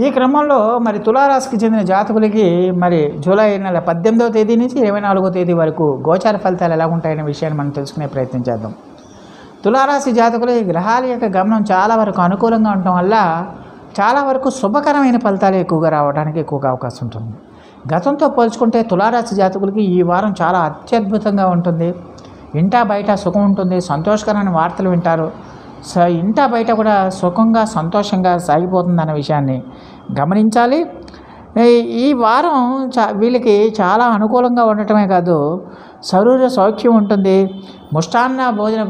ఈ క్రమంలో మరి తులారాశికి చెందిన జాతకులకి మరి జూలై నెల పద్దెనిమిదవ తేదీ నుంచి ఇరవై నాలుగో తేదీ వరకు గోచార ఫలితాలు ఎలా ఉంటాయనే విషయాన్ని మనం తెలుసుకునే ప్రయత్నం చేద్దాం. తులారాశి జాతకులు ఈ గ్రహాల యొక్క గమనం చాలా వరకు అనుకూలంగా ఉండటం వల్ల చాలా వరకు శుభకరమైన ఫలితాలు ఎక్కువగా రావడానికి ఎక్కువగా అవకాశం ఉంటుంది. గతంతో పోల్చుకుంటే తులారాశి జాతకులకి ఈ వారం చాలా అత్యద్భుతంగా ఉంటుంది. ఇంటా బయట సుఖం ఉంటుంది సంతోషకరమైన వార్తలు వింటారు. స ఇంటా బయట కూడా సుఖంగా సంతోషంగా సాగిపోతుంది విషయాన్ని గమనించాలి. ఈ వారం చా వీళ్ళకి చాలా అనుకూలంగా ఉండటమే కాదు శరీర సౌఖ్యం ఉంటుంది. ముష్టాన్న భోజన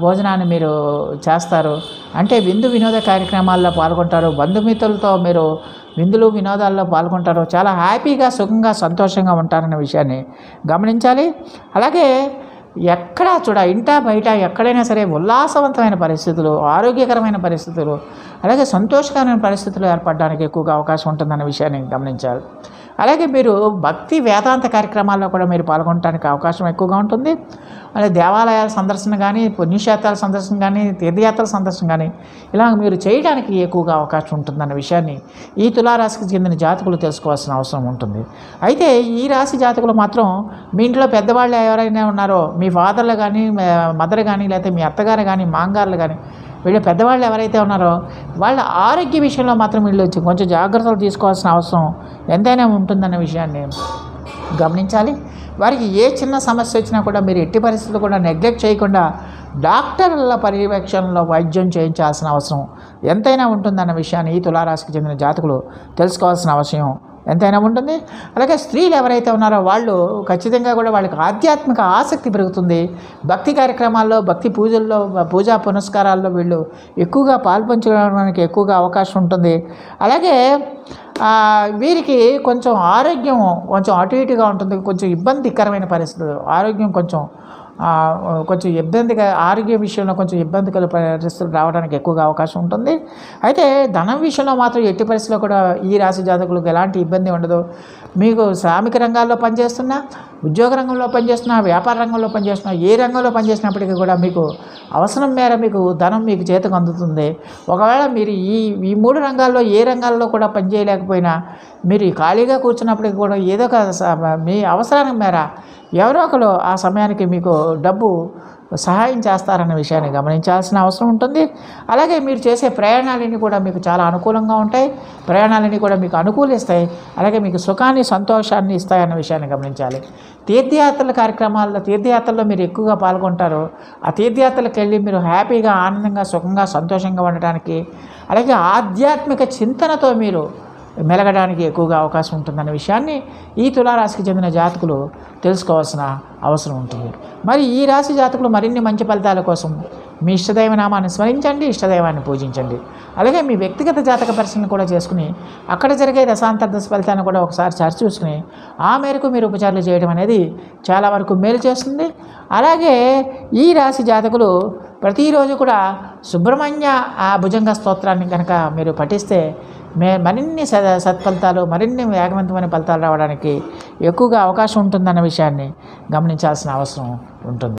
భోజనాన్ని మీరు చేస్తారు. అంటే విందు వినోద కార్యక్రమాల్లో పాల్గొంటారు. బంధుమిత్రులతో మీరు విందులు వినోదాల్లో పాల్గొంటారు. చాలా హ్యాపీగా సుఖంగా సంతోషంగా ఉంటారన్న విషయాన్ని గమనించాలి. అలాగే ఎక్కడా చూడ ఇంటా బయట ఎక్కడైనా సరే ఉల్లాసవంతమైన పరిస్థితులు ఆరోగ్యకరమైన పరిస్థితులు అలాగే సంతోషకరమైన పరిస్థితులు ఏర్పడడానికి ఎక్కువగా అవకాశం ఉంటుందన్న విషయాన్ని గమనించారు అలాగే మీరు భక్తి వేదాంత కార్యక్రమాల్లో కూడా మీరు పాల్గొనడానికి అవకాశం ఎక్కువగా ఉంటుంది. అలాగే దేవాలయాల సందర్శన కానీ పుణ్యక్షేత్రాల సందర్శన కానీ తీర్థయాత్రల సందర్శన కానీ ఇలా మీరు చేయడానికి ఎక్కువగా అవకాశం ఉంటుందన్న విషయాన్ని ఈ తులారాశికి చెందిన జాతకులు తెలుసుకోవాల్సిన అవసరం ఉంటుంది. అయితే ఈ రాశి జాతకులు మాత్రం మీ ఇంట్లో పెద్దవాళ్ళు ఎవరైనా ఉన్నారో మీ ఫాదర్లు కానీ మదర్ కానీ లేకపోతే మీ అత్తగారు కానీ మాంగారులు కానీ వీళ్ళు పెద్దవాళ్ళు ఎవరైతే ఉన్నారో వాళ్ళ ఆరోగ్య విషయంలో మాత్రం వీళ్ళు వచ్చి కొంచెం జాగ్రత్తలు తీసుకోవాల్సిన అవసరం ఎంతైనా ఉంటుందన్న విషయాన్ని గమనించాలి. వారికి ఏ చిన్న సమస్య వచ్చినా కూడా మీరు ఎట్టి పరిస్థితులు కూడా నెగ్లెక్ట్ చేయకుండా డాక్టర్ల పర్యవేక్షణలో వైద్యం చేయించాల్సిన అవసరం ఎంతైనా ఉంటుందన్న విషయాన్ని ఈ తులారాశికి చెందిన జాతకులు తెలుసుకోవాల్సిన అవసరం. ఎంతైనా ఉంటుంది. అలాగే స్త్రీలు ఎవరైతే ఉన్నారో వాళ్ళు ఖచ్చితంగా కూడా వాళ్ళకి ఆధ్యాత్మిక ఆసక్తి పెరుగుతుంది. భక్తి కార్యక్రమాల్లో భక్తి పూజల్లో పూజా పునస్కారాల్లో వీళ్ళు ఎక్కువగా పాల్పంచడానికి ఎక్కువగా అవకాశం ఉంటుంది. అలాగే వీరికి కొంచెం ఆరోగ్యం కొంచెం అటు ఇటుగా ఉంటుంది. కొంచెం ఇబ్బందికరమైన పరిస్థితులు ఆరోగ్యం కొంచెం కొంచెం ఇబ్బందిగా ఆరోగ్య విషయంలో కొంచెం ఇబ్బందికర పరిస్థితులు రావడానికి ఎక్కువగా అవకాశం ఉంటుంది. అయితే ధనం విషయంలో మాత్రం ఎట్టి పరిస్థితుల్లో కూడా ఈ రాశి జాతకులకు ఎలాంటి ఇబ్బంది ఉండదు. మీకు శ్రామిక రంగాల్లో పనిచేస్తున్నా ఉద్యోగ రంగంలో పనిచేస్తున్నా వ్యాపార రంగంలో పనిచేస్తున్నా ఏ రంగంలో పనిచేసినప్పటికీ కూడా మీకు అవసరం మేర మీకు ధనం మీకు చేతికి అందుతుంది. ఒకవేళ మీరు ఈ ఈ మూడు రంగాల్లో ఏ రంగాల్లో కూడా పనిచేయలేకపోయినా మీరు ఖాళీగా కూర్చున్నప్పటికీ కూడా ఏదో ఒక మీ అవసరానికి మేర ఎవరో ఒకరు ఆ సమయానికి మీకు డబ్బు సహాయం చేస్తారన్న విషయాన్ని గమనించాల్సిన అవసరం ఉంటుంది. అలాగే మీరు చేసే ప్రయాణాలన్నీ కూడా మీకు చాలా అనుకూలంగా ఉంటాయి. ప్రయాణాలన్నీ కూడా మీకు అనుకూలిస్తాయి అలాగే మీకు సుఖాన్ని సంతోషాన్ని ఇస్తాయన్న విషయాన్ని గమనించాలి. తీర్థయాత్రల కార్యక్రమాల్లో తీర్థయాత్రల్లో మీరు ఎక్కువగా పాల్గొంటారు. ఆ తీర్థయాత్రలకు వెళ్ళి మీరు హ్యాపీగా ఆనందంగా సుఖంగా సంతోషంగా ఉండటానికి అలాగే ఆధ్యాత్మిక చింతనతో మీరు మెలగడానికి ఎక్కువగా అవకాశం ఉంటుందన్న విషయాన్ని ఈ తులారాశికి చెందిన జాతకులు తెలుసుకోవాల్సిన అవసరం ఉంటుంది. మరి ఈ రాశి జాతకులు మరిన్ని మంచి ఫలితాల కోసం మీ ఇష్టదైవ నామాన్ని స్మరించండి ఇష్టదైవాన్ని పూజించండి. అలాగే మీ వ్యక్తిగత జాతక పరిశీలన కూడా చేసుకుని అక్కడ జరిగే దశాంతర్దశ ఫలితాన్ని కూడా ఒకసారి సరి చూసుకుని ఆ మేరకు మీరు ఉపచారాలు చేయడం అనేది చాలా వరకు మేలు చేస్తుంది. అలాగే ఈ రాశి జాతకులు ప్రతిరోజు కూడా సుబ్రహ్మణ్య ఆ భుజంగ స్తోత్రాన్ని కనుక మీరు పఠిస్తే మే మరిన్ని స సత్ఫలితాలు మరిన్ని వేగవంతమైన ఫలితాలు రావడానికి ఎక్కువగా అవకాశం ఉంటుందన్న విషయాన్ని గమనించాల్సిన అవసరం ఉంటుంది.